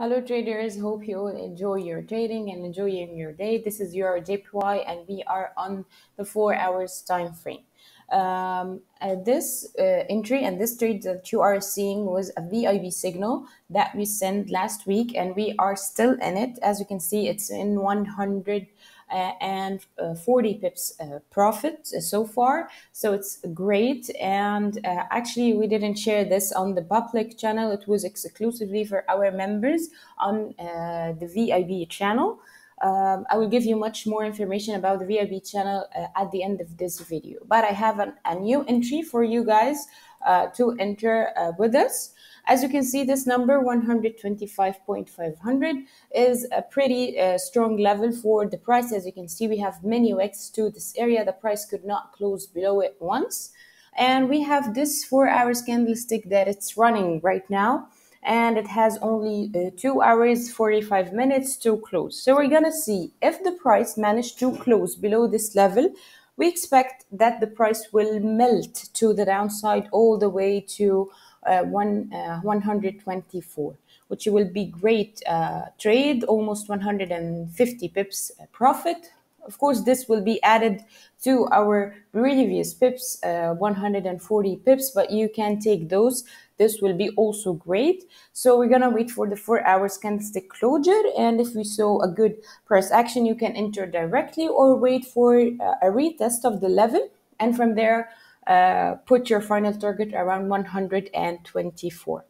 Hello traders, hope you all enjoy your trading and enjoying your day. This is Euro JPY and we are on the four hours time frame. Um, uh, this uh, entry and this trade that you are seeing was a VIP signal that we sent last week and we are still in it. As you can see, it's in 100 uh, and uh, 40 pips uh, profit so far. So it's great. And actually, we didn't share this on the public channel. It was exclusively for our members on the VIP channel. Um, I will give you much more information about the VIP channel uh, at the end of this video. But I have an, a new entry for you guys uh, to enter uh, with us. As you can see, this number 125.500 is a pretty uh, strong level for the price. As you can see, we have many wicks to this area. The price could not close below it once. And we have this four hours candlestick that it's running right now. And it has only uh, two hours, 45 minutes to close. So we're going to see if the price managed to close below this level, we expect that the price will melt to the downside all the way to uh, one, uh, 124, which will be great uh, trade, almost 150 pips profit. Of course, this will be added to our previous pips, uh, 140 pips, but you can take those. This will be also great. So we're gonna wait for the four hours candlestick closure. And if we saw a good price action, you can enter directly or wait for uh, a retest of the level. And from there, uh, put your final target around 124.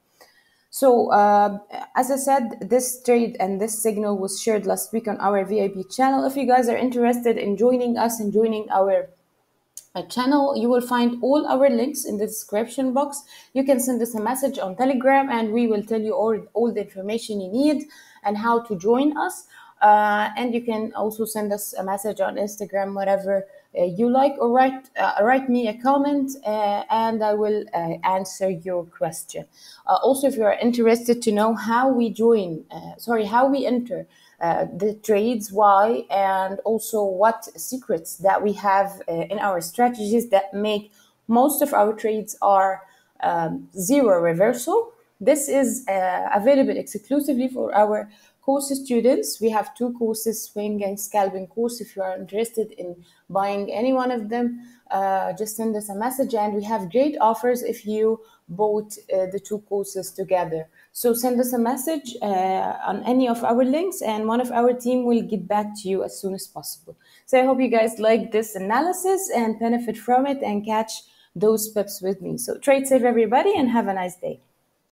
So, uh, as I said, this trade and this signal was shared last week on our VIP channel. If you guys are interested in joining us and joining our uh, channel, you will find all our links in the description box. You can send us a message on Telegram and we will tell you all, all the information you need and how to join us. Uh, and you can also send us a message on Instagram, whatever you like, or write uh, write me a comment, uh, and I will uh, answer your question. Uh, also, if you are interested to know how we join, sorry, how we enter the trades, why, and also what secrets that we have in our strategies that make most of our trades are um, zero reversal. This is available exclusively for our course students. We have two courses, swing and scalping course. If you are interested in buying any one of them, uh, just send us a message and we have great offers if you bought uh, the two courses together. So send us a message uh, on any of our links and one of our team will get back to you as soon as possible. So I hope you guys like this analysis and benefit from it and catch those pips with me. So trade safe everybody and have a nice day.